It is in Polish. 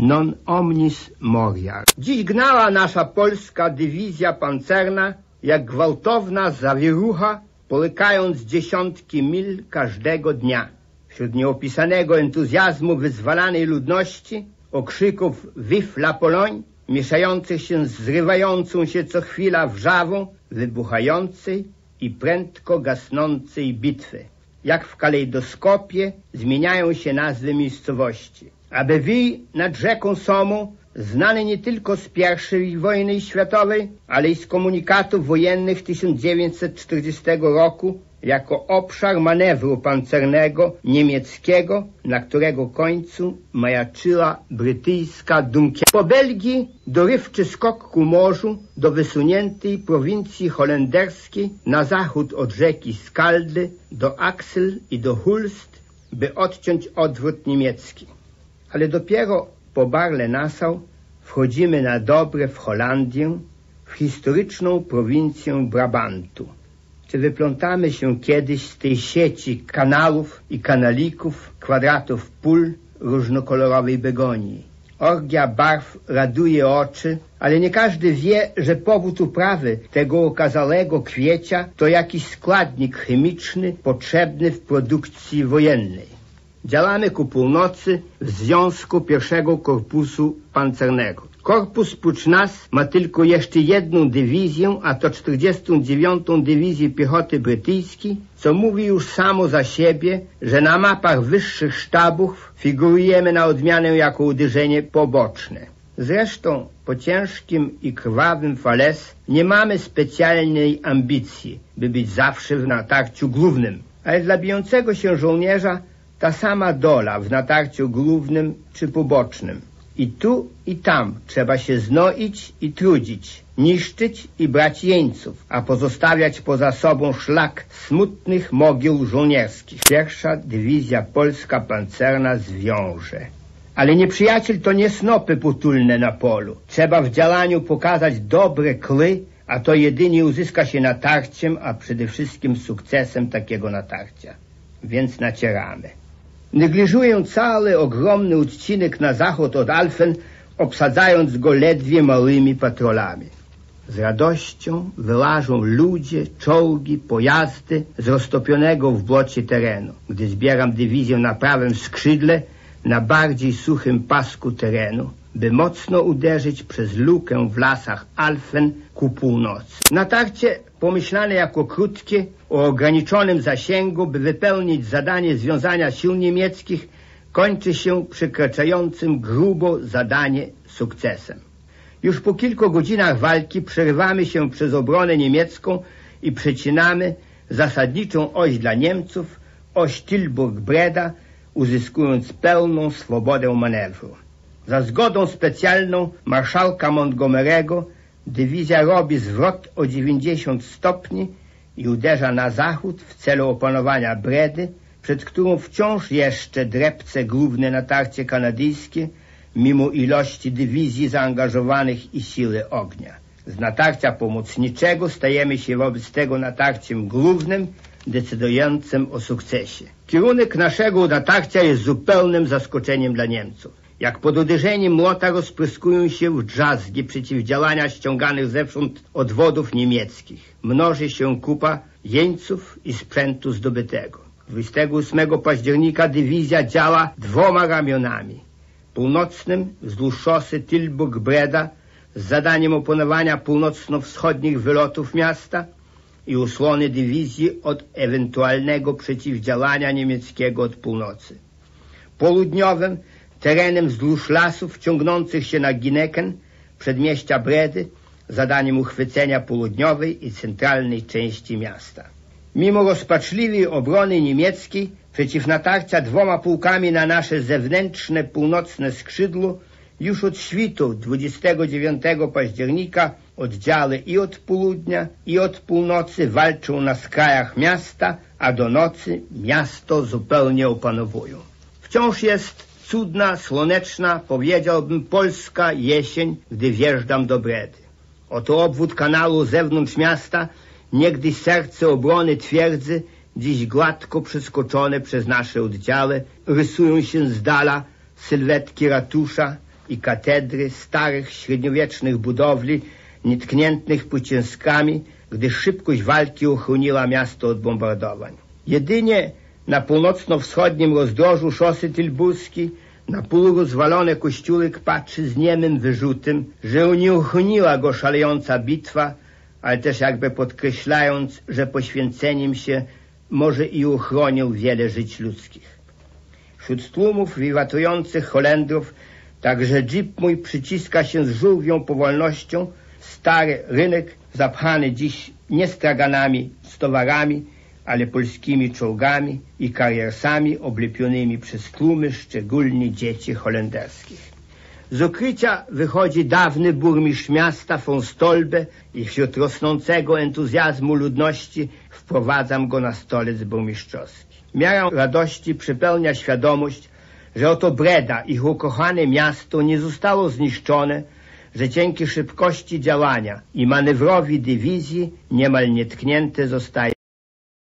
non omnis moriar. Dziś gnała nasza polska dywizja pancerna jak gwałtowna zawierucha, polykając dziesiątki mil każdego dnia. Wśród nieopisanego entuzjazmu wyzwalanej ludności, okrzyków Vive la Pologne, mieszających się z zrywającą się co chwila wrzawą wybuchającej i prędko gasnącej bitwy. Jak w kalejdoskopie zmieniają się nazwy miejscowości. Abbeville nad rzeką Somu, znany nie tylko z I wojny światowej, ale i z komunikatów wojennych 1940 roku, jako obszar manewru pancernego niemieckiego, na którego końcu majaczyła brytyjska Dunkia. Po Belgii dorywczy skok ku morzu do wysuniętej prowincji holenderskiej na zachód od rzeki Skaldy do Axel i do Hulst, by odciąć odwrót niemiecki. Ale dopiero po Barle-Nassau wchodzimy na dobre w Holandię, w historyczną prowincję Brabantu. Czy wyplątamy się kiedyś z tej sieci kanałów i kanalików, kwadratów pól różnokolorowej begonii? Orgia barw raduje oczy, ale nie każdy wie, że powód uprawy tego okazalego kwiecia to jakiś składnik chemiczny potrzebny w produkcji wojennej. Działamy ku północy w związku pierwszego korpusu pancernego. Korpus prócz nas ma tylko jeszcze jedną dywizję, a to 49. Dywizję Piechoty Brytyjskiej, co mówi już samo za siebie, że na mapach wyższych sztabów figurujemy na odmianę jako uderzenie poboczne. Zresztą po ciężkim i krwawym fales nie mamy specjalnej ambicji, by być zawsze w natarciu głównym. Ale dla bijącego się żołnierza ta sama dola w natarciu głównym czy pobocznym. I tu i tam trzeba się znoić i trudzić, niszczyć i brać jeńców, a pozostawiać poza sobą szlak smutnych mogił żołnierskich. Pierwsza dywizja polska pancerna zwiąże. Ale nieprzyjaciel to nie snopy potulne na polu. Trzeba w działaniu pokazać dobre kły, a to jedynie uzyska się natarciem, a przede wszystkim sukcesem takiego natarcia. Więc nacieramy. Negliżuję cały ogromny odcinek na zachód od Alfen, obsadzając go ledwie małymi patrolami. Z radością wyłażą ludzie, czołgi, pojazdy z roztopionego w błocie terenu. Gdy zbieram dywizję na prawym skrzydle, na bardziej suchym pasku terenu, by mocno uderzyć przez lukę w lasach Alfen ku północy. Natarcie pomyślane jako krótkie, o ograniczonym zasięgu, by wypełnić zadanie związania sił niemieckich, kończy się przekraczającym grubo zadanie sukcesem. Już po kilku godzinach walki przerywamy się przez obronę niemiecką i przecinamy zasadniczą oś dla Niemców, oś Tilburg-Breda, uzyskując pełną swobodę manewru. Za zgodą specjalną marszałka Montgomery'ego dywizja robi zwrot o 90 stopni i uderza na zachód w celu opanowania Bredy, przed którą wciąż jeszcze drepce główne natarcie kanadyjskie, mimo ilości dywizji zaangażowanych i siły ognia. Z natarcia pomocniczego stajemy się wobec tego natarciem głównym, decydującym o sukcesie. Kierunek naszego natarcia jest zupełnym zaskoczeniem dla Niemców. Jak pod uderzeniem młota rozpryskują się w drzazgi przeciwdziałania ściąganych zewsząd odwodów niemieckich. Mnoży się kupa jeńców i sprzętu zdobytego. 28 października dywizja działa dwoma ramionami. Północnym wzdłuż szosy Tilburg-Breda z zadaniem opanowania północno-wschodnich wylotów miasta i usłony dywizji od ewentualnego przeciwdziałania niemieckiego od północy. Południowym terenem wzdłuż lasów ciągnących się na Gineken, przedmieścia Bredy, zadaniem uchwycenia południowej i centralnej części miasta. Mimo rozpaczliwej obrony niemieckiej, przeciw natarcia dwoma pułkami na nasze zewnętrzne północne skrzydło, już od świtu 29 października oddziały i od południa, i od północy walczą na skrajach miasta, a do nocy miasto zupełnie opanowują. Wciąż jest cudna, słoneczna, powiedziałbym polska jesień, gdy wjeżdżam do Bredy. Oto obwód kanału zewnątrz miasta, niegdyś serce obrony twierdzy, dziś gładko przeskoczone przez nasze oddziały, rysują się z dala sylwetki ratusza i katedry starych, średniowiecznych budowli, nietkniętych pociskami, gdy szybkość walki uchroniła miasto od bombardowań. Jedynie na północno-wschodnim rozdrożu szosy Tilburskiej na półrozwalone kościółek patrzy z niemym wyrzutem, że nie uchroniła go szalejąca bitwa, ale też jakby podkreślając, że poświęceniem się może i uchronił wiele żyć ludzkich. Wśród tłumów wiwatujących Holendrów także jeep mój przyciska się z żółwią powolnością. Stary rynek zapchany dziś nie straganami z towarami, ale polskimi czołgami i kariersami oblepionymi przez tłumy, szczególnie dzieci holenderskich. Z ukrycia wychodzi dawny burmistrz miasta von Stolbe i wśród rosnącego entuzjazmu ludności wprowadzam go na stolec burmistrzowski. Miarą radości przypełnia świadomość, że oto Breda, ich ukochane miasto, nie zostało zniszczone, że dzięki szybkości działania i manewrowi dywizji niemal nietknięte zostaje